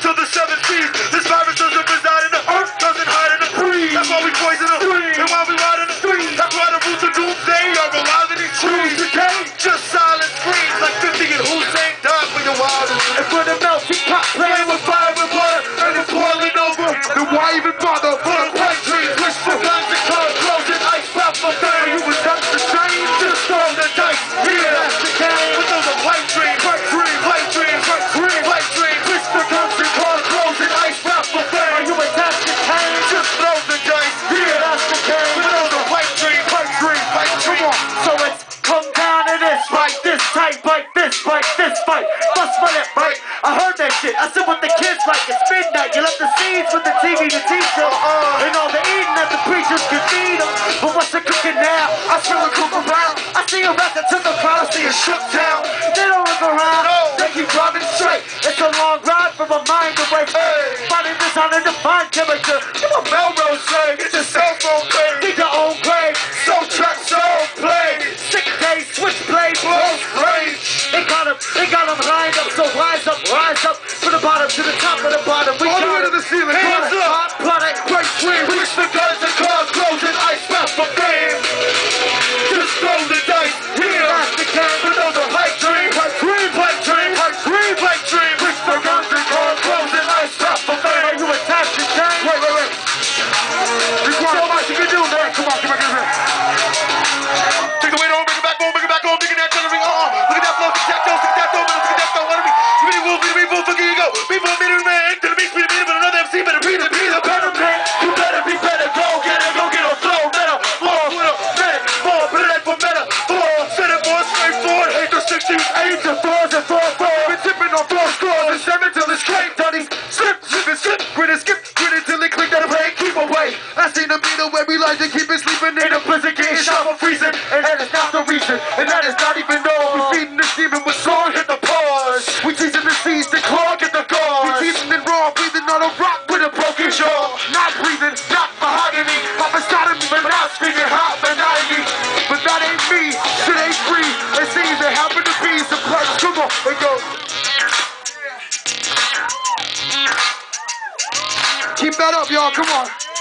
to the seven. This, bite this, fight. Bust my lip, right? I heard that shit. I said what the kids like. It's midnight. You left the seeds with the TV to teach them. Uh-uh. And all the eating that the preachers can feed them. But what's the cooking now? I smell it cook around. I see a rest to the crowd. I see a shook town. They don't look around. They keep driving straight. It's a long ride from my mind away. Hey. Finding this on a defined temperature. The the bottom. We All the way to the ceiling. Hands up. up, product, White dream, wish for guns and cars, clothes and ice pop for fame. Just throw the dice. Yeah, That's the. But those are white dreams, white dreams, white dreams, white dreams, white dreams. Wish for guns and cars, clothes and ice pop for Are fame. you attached to change? Wait, wait, wait. There's so much you can do, man. Come on, come on, come on. Take the weight on, bring it back on, bring it back it down to the ring. Uh-uh. Look at that flow, stick that toe, stick that toe, man. Look at that toe, let me. The wolf, give me the wolf, here you go. Away. I seen the meter where we like to keep it sleeping in the blizzard, getting shot for freezing. And that is not the reason, and that is not even all. We feeding this demon with song, hit the pause. We teasing the seeds to clog at the guards. We teasing it raw, breathing on a rock with a broken jaw. Not breathing, not mahogany. Papa started me, but not speaking hot monotony. But that ain't me, shit ain't free. It seems there happen to be parts. Come on, it go. Keep that up, y'all. Come on.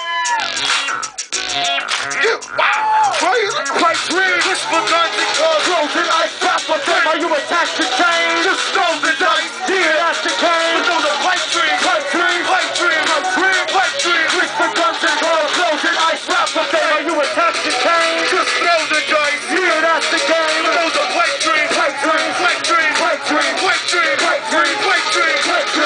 You, wow. Just for guns and frozen ice. Are you attached to chains? Just throw the dice, that's the game. Dream, dream, dream, dream, Are dream.